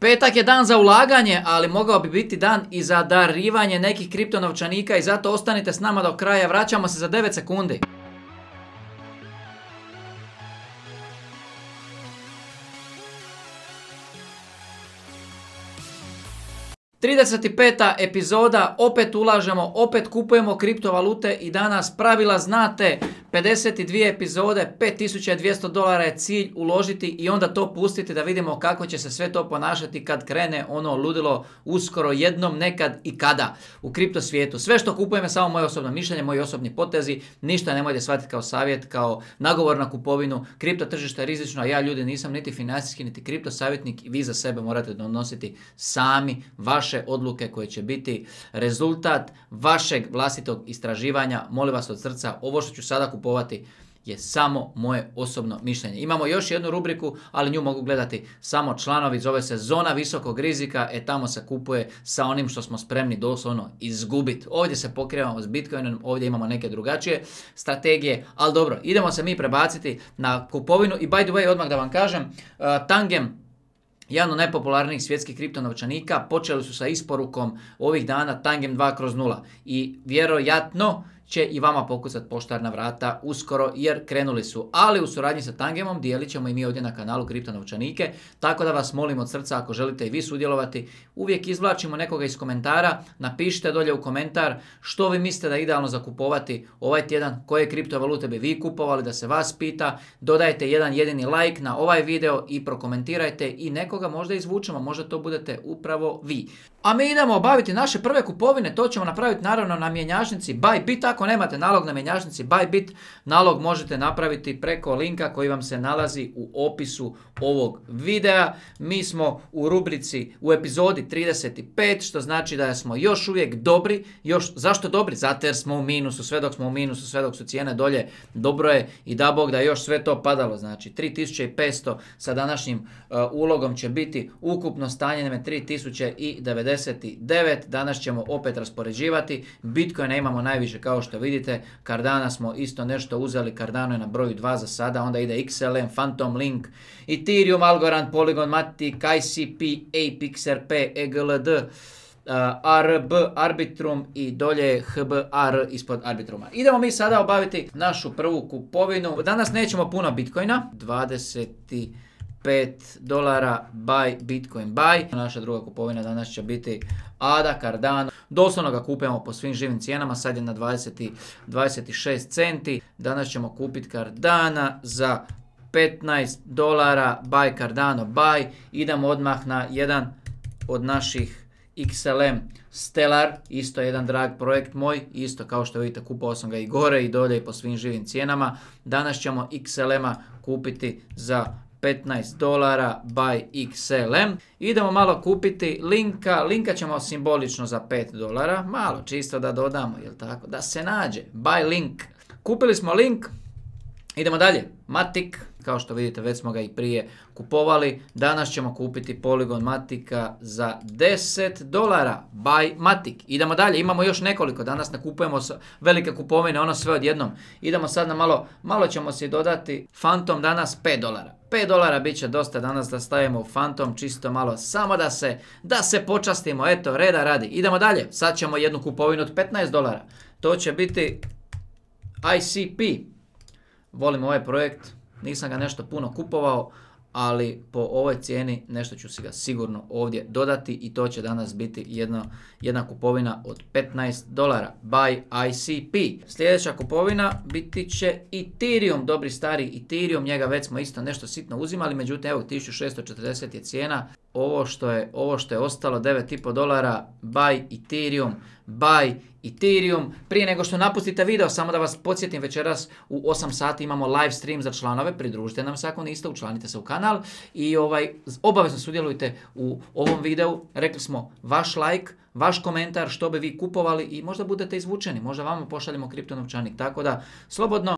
Petak je dan za ulaganje, ali mogao bi biti dan i za darivanje nekih kriptonovčanika i zato ostanite s nama do kraja. Vraćamo se za 9 sekundi. 35. epizoda, opet ulažemo, opet kupujemo kriptovalute i danas pravila znate, 52 epizode, 5200 dolara je cilj uložiti i onda to pustiti da vidimo kako će se sve to ponašati kad krene ono ludilo uskoro jednom, nekad i kada u kripto svijetu. Sve što kupujem je samo moje osobno mišljenje, moji osobni potezi, ništa nemojte shvatiti kao savjet, kao nagovor na kupovinu. Kripto tržište je rizično, a ja ljudi nisam niti financijski, niti kripto savjetnik i vi za sebe morate donositi sami vaše odluke koje će biti rezultat vašeg vlastitog istraživanja. Molim vas od srca, ovo što ću sada kupovati je samo moje osobno mišljenje. Imamo još jednu rubriku, ali nju mogu gledati samo članovi, zove se Zona visokog rizika, e tamo se kupuje sa onim što smo spremni doslovno izgubiti. Ovdje se pokrivamo s Bitcoinom, ovdje imamo neke drugačije strategije, ali dobro, idemo se mi prebaciti na kupovinu i by the way, odmah da vam kažem, uh, Tangem jedan od najpopularnijih svjetskih kriptonovčanika počeli su sa isporukom ovih dana Tangem 2 kroz 0 i vjerojatno će i vama pokucati poštarna vrata uskoro jer krenuli su. Ali u suradnji sa Tangemom dijelit ćemo i mi ovdje na kanalu Kripto novčanike, tako da vas molim od srca ako želite i vi sudjelovati, uvijek izvlačimo nekoga iz komentara, napišite dolje u komentar što vi mislite da je idealno zakupovati ovaj tjedan, koje kriptovalute bi vi kupovali da se vas pita, dodajte jedan jedini like na ovaj video i prokomentirajte i nekoga možda izvučemo, možda to budete upravo vi. A mi idemo obaviti naše prve kupovine, to ćemo napraviti naravno na mjenjačnici Bybit. Ako nemate nalog na mjenjačnici Bybit, nalog možete napraviti preko linka koji vam se nalazi u opisu ovog videa. Mi smo u rubrici u epizodi 35, što znači da smo još uvijek dobri. Još, zašto dobri? Zato jer smo u minusu, sve dok smo u minusu, sve dok su cijene dolje, dobro je i da Bog da još sve to padalo. Znači 3500 sa današnjim uh, ulogom će biti ukupno stanje 3090 99. Danas ćemo opet raspoređivati. Bitcoina imamo najviše kao što vidite. Cardana smo isto nešto uzeli. Cardano je na broju 2 za sada. Onda ide XLM, Phantom Link, Ethereum, Algorand, Polygon, Matic, ICP, Ape, XRP, EGLD. ARB, Arbitrum i dolje HBR ispod Arbitruma. Idemo mi sada obaviti našu prvu kupovinu. Danas nećemo puno Bitcoina. 20 5 dolara buy Bitcoin buy. Naša druga kupovina danas će biti ADA Cardano. Doslovno ga kupujemo po svim živim cijenama, sad je na 20, 26 centi. Danas ćemo kupiti Cardana za 15 dolara buy Cardano buy. Idemo odmah na jedan od naših XLM Stellar, isto jedan drag projekt moj, isto kao što vidite kupao sam ga i gore i dolje i po svim živim cijenama. Danas ćemo XLM-a kupiti za 15 dolara by XLM. Idemo malo kupiti linka, linka ćemo simbolično za 5 dolara, malo čisto da dodamo, jel tako, da se nađe, buy link. Kupili smo link, idemo dalje, Matic, kao što vidite već smo ga i prije kupovali. Danas ćemo kupiti Polygon Matika za 10 dolara. Buy Matic. Idemo dalje, imamo još nekoliko. Danas nakupujemo velike kupovine, ono sve odjednom. Idemo sad na malo, malo ćemo si dodati Phantom danas 5 dolara. 5 dolara bit će dosta danas da stavimo u Phantom, čisto malo, samo da se, da se počastimo, eto, reda radi. Idemo dalje, sad ćemo jednu kupovinu od 15 dolara. To će biti ICP. Volim ovaj projekt, nisam ga nešto puno kupovao, ali po ovoj cijeni nešto ću si ga sigurno ovdje dodati i to će danas biti jedna, jedna kupovina od 15 dolara by ICP. Sljedeća kupovina biti će Ethereum, dobri stari Ethereum, njega već smo isto nešto sitno uzimali, međutim evo 1640 je cijena, ovo što je, ovo što je ostalo 9,5 dolara buy Ethereum, buy Ethereum. Prije nego što napustite video, samo da vas podsjetim večeras u 8 sati imamo live stream za članove, pridružite nam se ako niste, učlanite se u kanal i ovaj, obavezno sudjelujte u ovom videu. Rekli smo vaš like, vaš komentar, što bi vi kupovali i možda budete izvučeni, možda vama pošaljemo kriptonovčanik. Tako da, slobodno